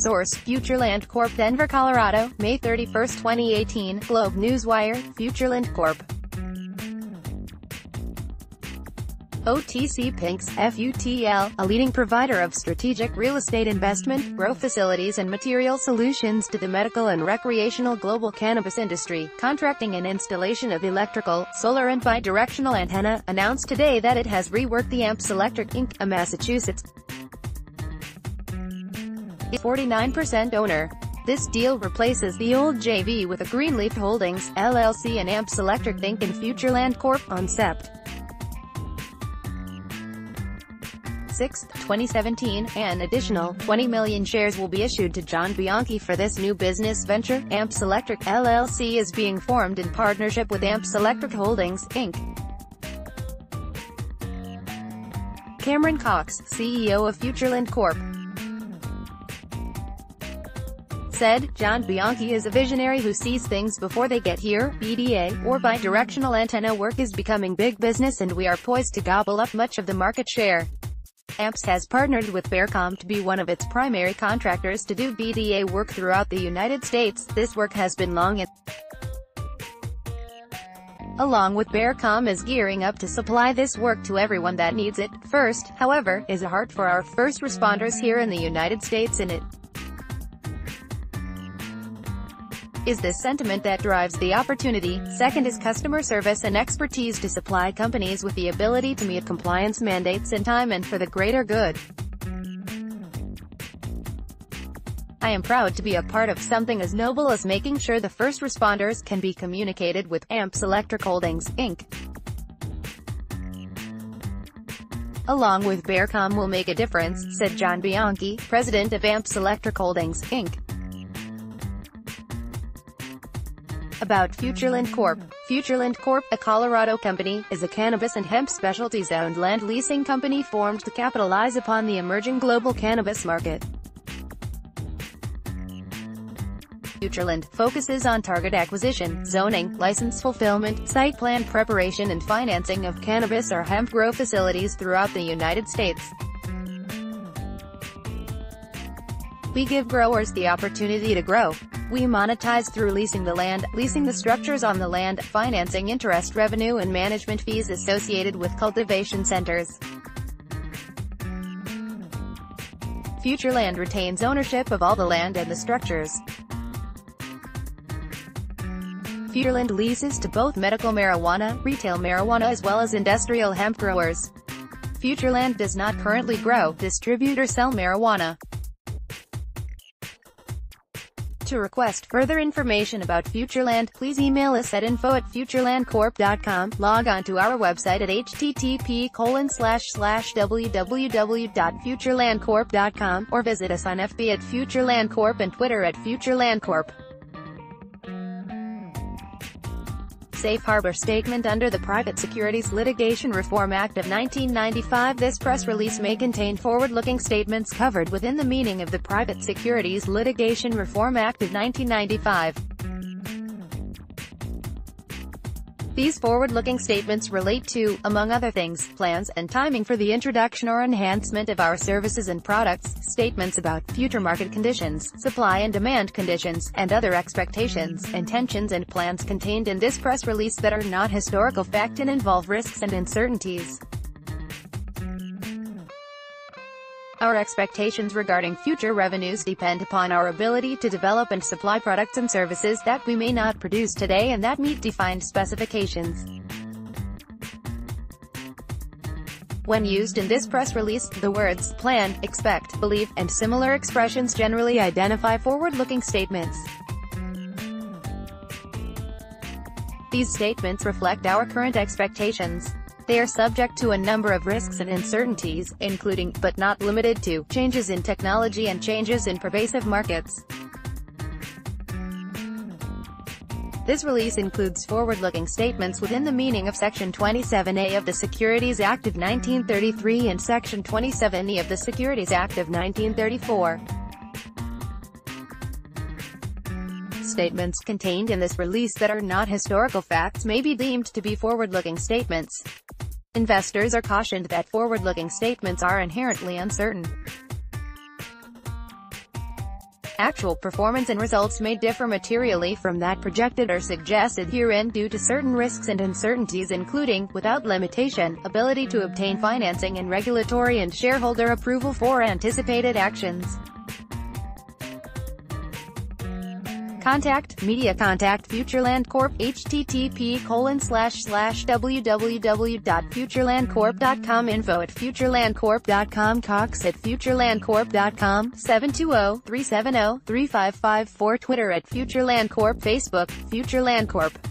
Source, Futureland Corp. Denver, Colorado, May 31, 2018, Globe Newswire, Futureland Corp. OTC Pinks, FUTL, a leading provider of strategic real estate investment, grow facilities and material solutions to the medical and recreational global cannabis industry, contracting and installation of electrical, solar and bidirectional antenna, announced today that it has reworked the Amps Electric Inc., a Massachusetts 49% owner. This deal replaces the old JV with a Greenleaf Holdings, LLC and Amps Electric Inc. and Futureland Corp. on Sept. 6, 2017, an additional 20 million shares will be issued to John Bianchi for this new business venture. Amps Electric LLC is being formed in partnership with Amps Electric Holdings, Inc. Cameron Cox, CEO of Futureland Corp. said, John Bianchi is a visionary who sees things before they get here. BDA, or bidirectional antenna work is becoming big business and we are poised to gobble up much of the market share. AMPS has partnered with Bearcom to be one of its primary contractors to do BDA work throughout the United States. This work has been long and along with Bearcom is gearing up to supply this work to everyone that needs it. First, however, is a heart for our first responders here in the United States and it is this sentiment that drives the opportunity. Second is customer service and expertise to supply companies with the ability to meet compliance mandates in time and for the greater good. I am proud to be a part of something as noble as making sure the first responders can be communicated with AMPS Electric Holdings, Inc. Along with Bearcom will make a difference, said John Bianchi, president of AMPS Electric Holdings, Inc. About Futureland Corp. Futureland Corp., a Colorado company, is a cannabis and hemp specialties-owned land leasing company formed to capitalize upon the emerging global cannabis market. Futureland focuses on target acquisition, zoning, license fulfillment, site plan preparation and financing of cannabis or hemp grow facilities throughout the United States. We give growers the opportunity to grow. We monetize through leasing the land, leasing the structures on the land, financing interest revenue and management fees associated with cultivation centers. Futureland retains ownership of all the land and the structures. Futureland leases to both medical marijuana, retail marijuana as well as industrial hemp growers. Futureland does not currently grow, distribute or sell marijuana. To request further information about Futureland, please email us at info at futurelandcorp.com, log on to our website at http www.futurelandcorp.com, or visit us on FB at Futureland Corp and Twitter at Futurelandcorp. Safe Harbor Statement Under the Private Securities Litigation Reform Act of 1995 This press release may contain forward-looking statements covered within the meaning of the Private Securities Litigation Reform Act of 1995. These forward-looking statements relate to, among other things, plans and timing for the introduction or enhancement of our services and products, statements about future market conditions, supply and demand conditions, and other expectations, intentions and plans contained in this press release that are not historical fact and involve risks and uncertainties. Our expectations regarding future revenues depend upon our ability to develop and supply products and services that we may not produce today and that meet defined specifications. When used in this press release, the words plan, expect, believe, and similar expressions generally identify forward-looking statements. These statements reflect our current expectations. They are subject to a number of risks and uncertainties, including, but not limited to, changes in technology and changes in pervasive markets. This release includes forward-looking statements within the meaning of Section 27A of the Securities Act of 1933 and Section 27E of the Securities Act of 1934. Statements contained in this release that are not historical facts may be deemed to be forward-looking statements. Investors are cautioned that forward-looking statements are inherently uncertain. Actual performance and results may differ materially from that projected or suggested herein due to certain risks and uncertainties including, without limitation, ability to obtain financing and regulatory and shareholder approval for anticipated actions. Contact, media contact Futureland Corp, http colon slash slash www.futurelandcorp.com info at futurelandcorp.com cox at futurelandcorp.com 720-370-3554 Twitter at Futureland Corp Facebook, Futureland Corp